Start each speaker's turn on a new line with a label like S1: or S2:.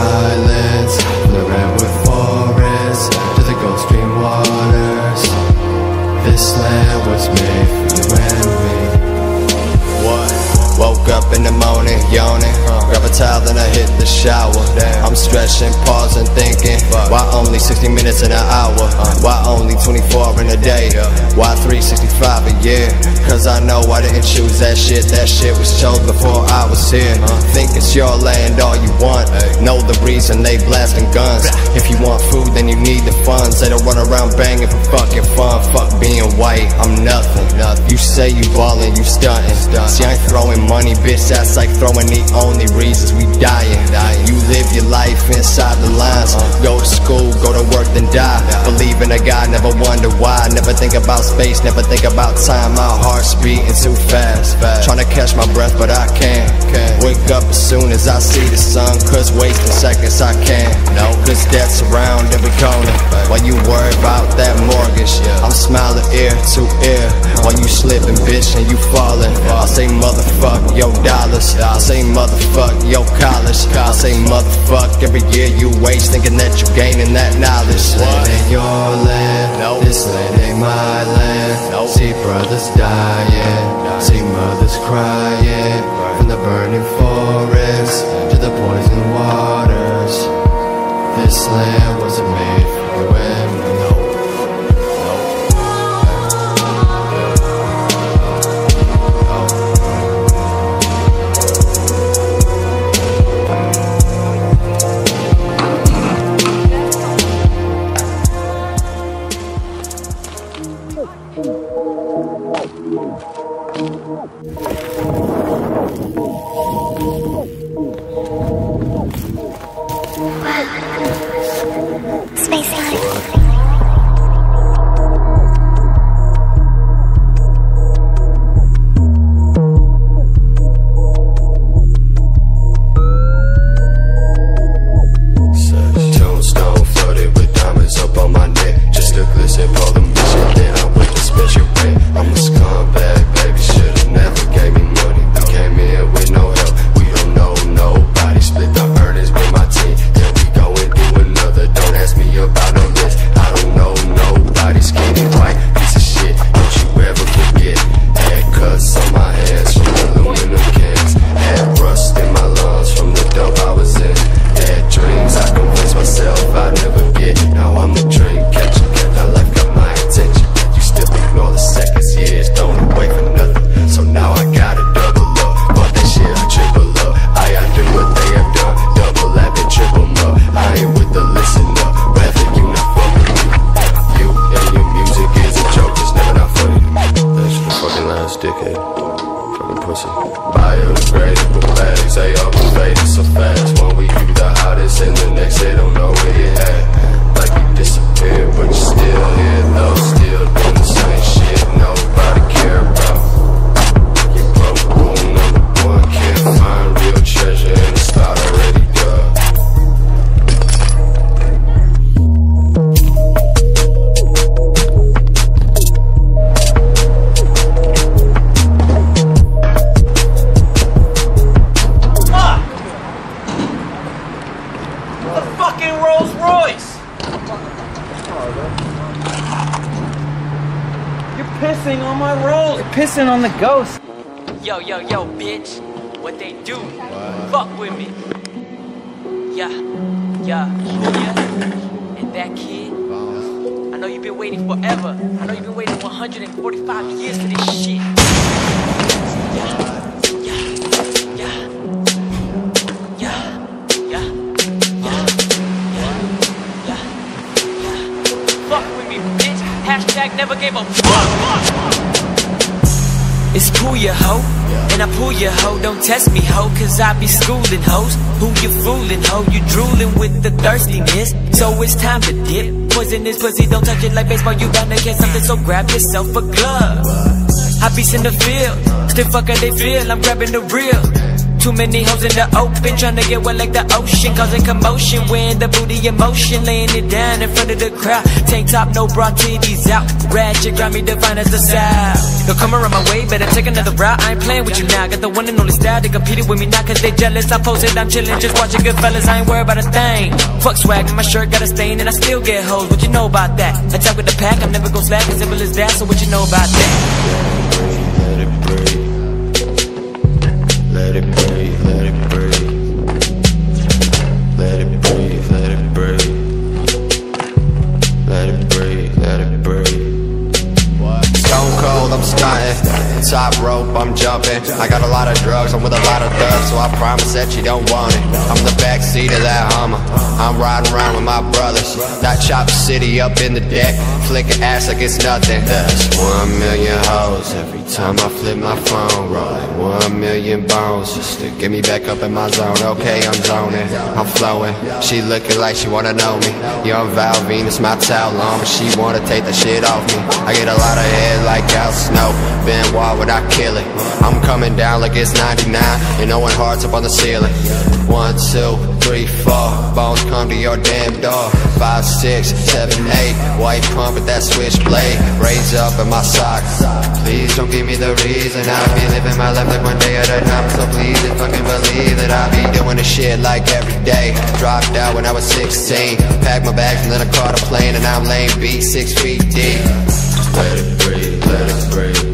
S1: silence then I hit the shower. I'm stretching, pausing, thinking. Why only 60 minutes in an hour? Why only 24 in a day? Why 365 a year? Cause I know I didn't choose that shit. That shit was chosen before I was here. Think it's your land, all you want. Know the reason they blasting guns. If you want food, then you need the funds. They don't run around banging for fucking fun. Fuck being white, I'm nothing. You say you ballin', you stuntin'. See, I ain't throwing money, bitch. That's like throwing the only reasons never wonder why. Never think about space, never think about time. My heart's beating too fast. Trying to catch my breath, but I can't. Wake up as soon as I see the sun. Cause wasting seconds I can't. No, cause debt's around every corner. While you worry about that mortgage, I'm smiling ear to ear. While you slipping, bitch, and you falling. I say motherfuck your dollars. I say motherfuck your college. I say motherfuck every year you waste thinking that you gaining that knowledge. This land ain't your land. No This land ain't my land. See brothers dying. See mothers crying. Dickhead.
S2: pissing on my rolls. Pissing on the ghost.
S3: Yo, yo, yo, bitch. What they do? Wow. Fuck with me. Yeah, yeah, yeah. And that kid. I know you've been waiting forever. I know you've been waiting 145 years for this shit. Yeah, yeah, yeah, yeah, yeah, Yeah, yeah, yeah. Fuck with me, bitch. Hashtag never gave a fuck. It's pull your hoe, and I pull your hoe. Don't test me, hoe, cause I be schooling hoes. Who you fooling, hoe? You drooling with the thirstiness. So it's time to dip. Poisonous pussy, don't touch it like baseball. You bound to get something, so grab yourself a glove. I be in the field, still fuck how they feel. I'm grabbing the real. Too many hoes in the open, tryna get wet like the ocean, causing commotion. Wearing the booty motion, laying it down in front of the crowd. Tank top, no bra, titties out. Ratchet, got me defined as the south. Don't come around my way, better take another route. I ain't playing with you now. Got the one and only style, they competing with me now cause they jealous. I posted, I'm chilling, just watching Goodfellas. I ain't worried about a thing. Fuck swag, my shirt got a stain and I still get hoes. What you know about that? Attack with the pack, I'm never gon' slack, as simple as that. So what you know about that?
S1: Top rope, I'm jumping. I got a lot of drugs, I'm with a lot of thugs, so I promise that you don't want it. I'm the backseat of that Hummer. I'm riding around with my brothers. That chop city up in the deck, flicking ass like it's nothing. That's one million hoes every time I flip my phone, rolling one million bones just to get me back up in my zone. Okay, I'm zoning, I'm flowing. She looking like she wanna know me. Young Val Venis, my towel on, but she wanna take the shit off me. I get a lot of head like Al Snow. Benoit would I kill it? I'm coming down like it's 99, and knowing hearts up on the ceiling. One, two, three, four. Bones come to your damn door. Five, six, seven, eight. White pump with that switchblade. Raise up in my socks. Please don't give me the reason. I'll be living my life like one day at a time. So please just fucking believe that I'll be doing this shit like every day. Dropped out when I was 16. Packed my bags and then I caught a plane. And I'm laying beat six feet deep. Let it breathe, let it breathe.